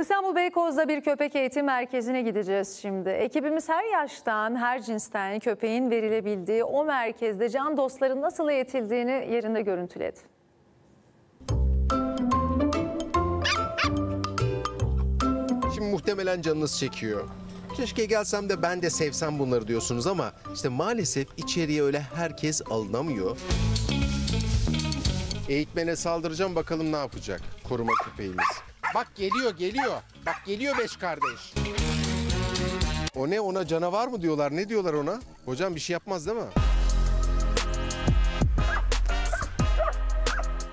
İstanbul Beykoz'da bir köpek eğitim merkezine gideceğiz şimdi. Ekibimiz her yaştan, her cinsten köpeğin verilebildiği o merkezde can dostların nasıl eğitildiğini yerinde görüntüledi. Şimdi muhtemelen canınız çekiyor. Keşke gelsem de ben de sevsem bunları diyorsunuz ama işte maalesef içeriye öyle herkes alınamıyor. Eğitmene saldıracağım bakalım ne yapacak koruma köpeğimiz. Bak geliyor geliyor. Bak geliyor beş kardeş. O ne ona canavar mı diyorlar ne diyorlar ona? Hocam bir şey yapmaz değil mi?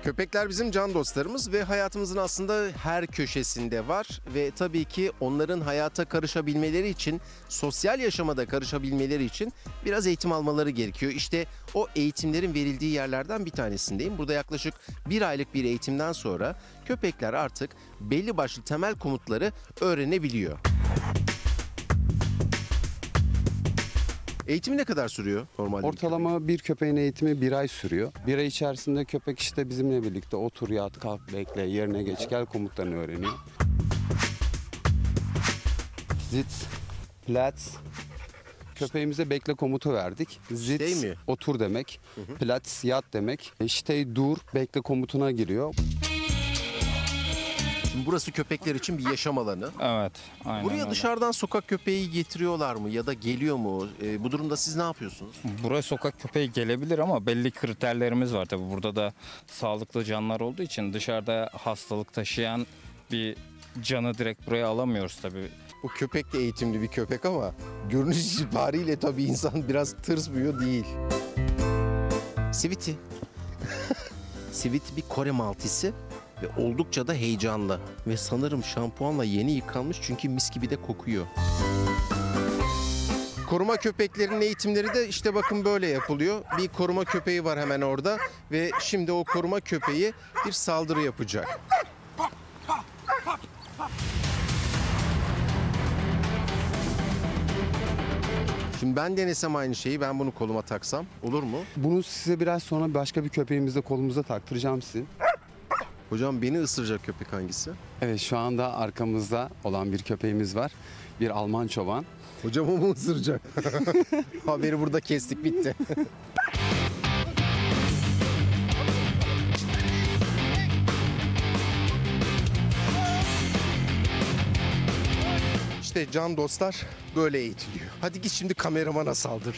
Köpekler bizim can dostlarımız ve hayatımızın aslında her köşesinde var ve tabii ki onların hayata karışabilmeleri için, sosyal yaşamada karışabilmeleri için biraz eğitim almaları gerekiyor. İşte o eğitimlerin verildiği yerlerden bir tanesindeyim. Burada yaklaşık bir aylık bir eğitimden sonra köpekler artık belli başlı temel komutları öğrenebiliyor. Eğitimi ne kadar sürüyor normalde? bir? Ortalama bir köpeğin eğitimi bir ay sürüyor. Bir ay içerisinde köpek işte bizimle birlikte otur, yat, kalk, bekle, yerine geç, gel komutlarını öğreniyor. Sitz, Platz. Köpeğimize bekle komutu verdik. Sitz, Stay mi? otur demek. Platz, yat demek. Stay, dur, bekle komutuna giriyor. Şimdi burası köpekler için bir yaşam alanı. Evet. Aynen Buraya öyle. dışarıdan sokak köpeği getiriyorlar mı ya da geliyor mu? Ee, bu durumda siz ne yapıyorsunuz? Buraya sokak köpeği gelebilir ama belli kriterlerimiz var tabii. Burada da sağlıklı canlar olduğu için dışarıda hastalık taşıyan bir canı direkt buraya alamıyoruz tabii. Bu köpek de eğitimli bir köpek ama görünüş itibariyle tabii insan biraz tırsmıyor değil. Siviti. Siviti bir Kore maltisi ve oldukça da heyecanlı. Ve sanırım şampuanla yeni yıkanmış çünkü mis gibi de kokuyor. Koruma köpeklerinin eğitimleri de işte bakın böyle yapılıyor. Bir koruma köpeği var hemen orada ve şimdi o koruma köpeği bir saldırı yapacak. Şimdi ben denesem aynı şeyi ben bunu koluma taksam olur mu? Bunu size biraz sonra başka bir köpeğimizde kolumuza taktıracağım sizin. Hocam beni ısıracak köpek hangisi? Evet şu anda arkamızda olan bir köpeğimiz var. Bir Alman çoban. Hocam o mu ısıracak? Haberi burada kestik bitti. İşte can dostlar böyle eğitiliyor. Hadi git şimdi kameramana saldır.